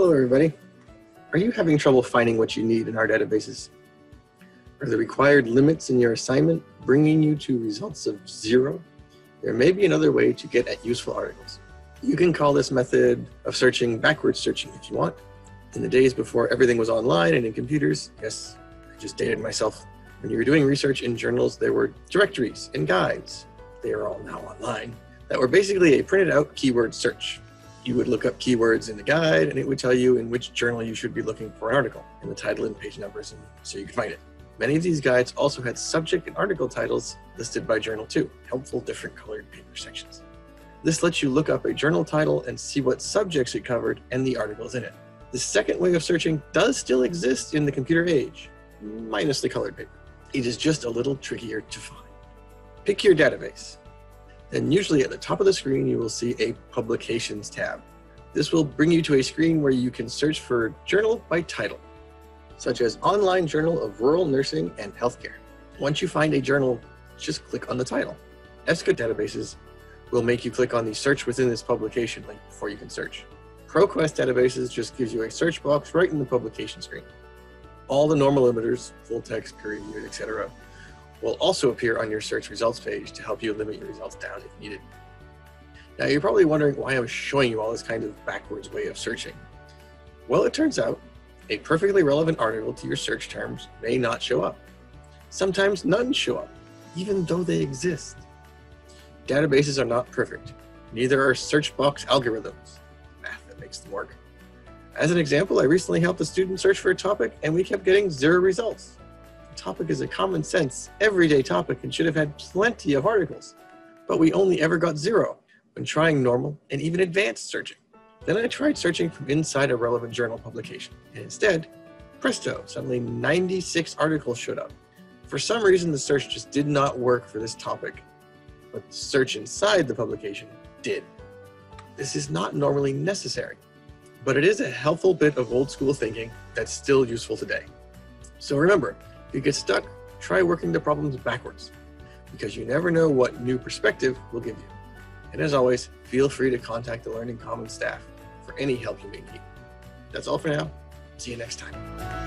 Hello, everybody. Are you having trouble finding what you need in our databases? Are the required limits in your assignment bringing you to results of zero? There may be another way to get at useful articles. You can call this method of searching backwards searching if you want. In the days before everything was online and in computers, yes, I just dated myself. When you were doing research in journals, there were directories and guides. They are all now online that were basically a printed out keyword search. You would look up keywords in the guide and it would tell you in which journal you should be looking for an article and the title and page numbers and so you could find it. Many of these guides also had subject and article titles listed by journal too, helpful different colored paper sections. This lets you look up a journal title and see what subjects it covered and the articles in it. The second way of searching does still exist in the computer age, minus the colored paper. It is just a little trickier to find. Pick your database. Then usually at the top of the screen, you will see a Publications tab. This will bring you to a screen where you can search for journal by title, such as Online Journal of Rural Nursing and Healthcare. Once you find a journal, just click on the title. EBSCO databases will make you click on the search within this publication link before you can search. ProQuest databases just gives you a search box right in the publication screen. All the normal limiters, full text, period, etc., will also appear on your search results page to help you limit your results down if needed. Now you're probably wondering why I'm showing you all this kind of backwards way of searching. Well, it turns out a perfectly relevant article to your search terms may not show up. Sometimes none show up, even though they exist. Databases are not perfect. Neither are search box algorithms, math that makes them work. As an example, I recently helped a student search for a topic and we kept getting zero results topic is a common sense, everyday topic and should have had plenty of articles. But we only ever got zero when trying normal and even advanced searching. Then I tried searching from inside a relevant journal publication, and instead, presto, suddenly 96 articles showed up. For some reason, the search just did not work for this topic, but the search inside the publication did. This is not normally necessary, but it is a helpful bit of old school thinking that's still useful today. So remember, you get stuck, try working the problems backwards because you never know what new perspective will give you. And as always, feel free to contact the Learning Commons staff for any help you may need. That's all for now. See you next time.